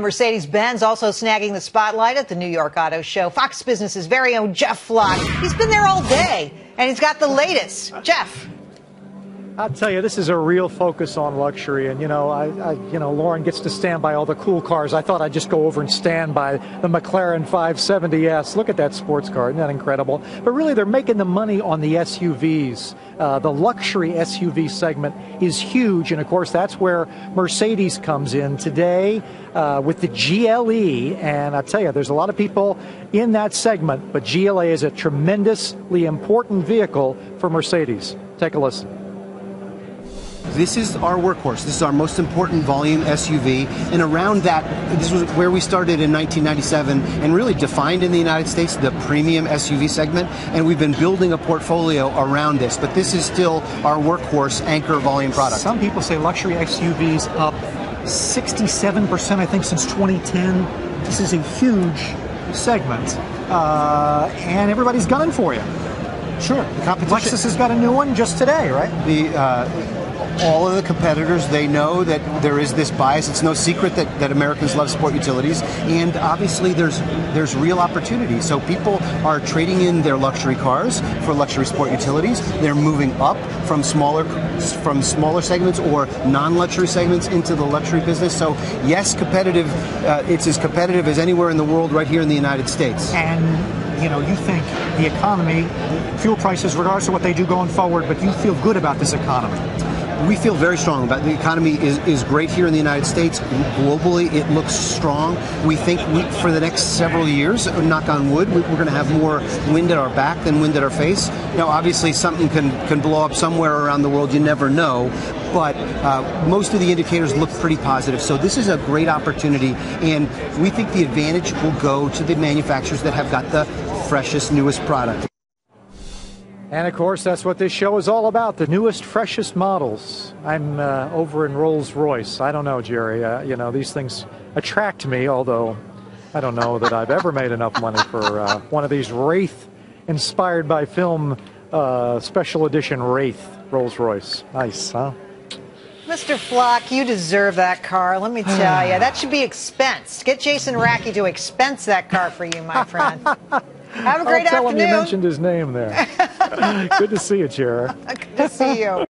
Mercedes Benz also snagging the spotlight at the New York Auto Show. Fox Business's very own Jeff Flock. He's been there all day, and he's got the latest. Jeff. I'll tell you, this is a real focus on luxury, and you know, I, I, you know, Lauren gets to stand by all the cool cars. I thought I'd just go over and stand by the McLaren 570s. Look at that sports car, isn't that incredible? But really, they're making the money on the SUVs. Uh, the luxury SUV segment is huge, and of course, that's where Mercedes comes in today uh, with the GLE. And I tell you, there's a lot of people in that segment, but GLA is a tremendously important vehicle for Mercedes. Take a listen. This is our workhorse. This is our most important volume SUV. And around that, this was where we started in 1997 and really defined in the United States the premium SUV segment. And we've been building a portfolio around this. But this is still our workhorse anchor volume product. Some people say luxury SUVs up 67%, I think, since 2010. This is a huge segment. Uh, and everybody's gunning for you. Sure. The competition. Lexus has got a new one just today, right? The uh, all of the competitors, they know that there is this bias. It's no secret that, that Americans love sport utilities, and obviously there's there's real opportunity. So people are trading in their luxury cars for luxury sport utilities. They're moving up from smaller from smaller segments or non-luxury segments into the luxury business. So yes, competitive. Uh, it's as competitive as anywhere in the world, right here in the United States. And you know, you think the economy, fuel prices, regardless of what they do going forward, but you feel good about this economy we feel very strong about the economy is, is great here in the United States. Globally, it looks strong. We think we, for the next several years, knock on wood, we, are going to have more wind at our back than wind at our face. Now, obviously, something can, can blow up somewhere around the world. You never know. But uh, most of the indicators look pretty positive. So this is a great opportunity, and we think the advantage will go to the manufacturers that have got the freshest, newest product. And of course, that's what this show is all about the newest, freshest models. I'm uh, over in Rolls Royce. I don't know, Gerri. Uh, you know, these things attract me, although I don't know that I've ever made enough money for uh, one of these Wraith inspired by film uh, special edition Wraith Rolls Royce. Nice, huh? Mr. Flock, you deserve that car. Let me tell you, that should be expensed. Get Jason Racky to expense that car for you, my friend. Have a great I'll tell afternoon. him you mentioned his name there. Good to see you, Chair. Good to see you.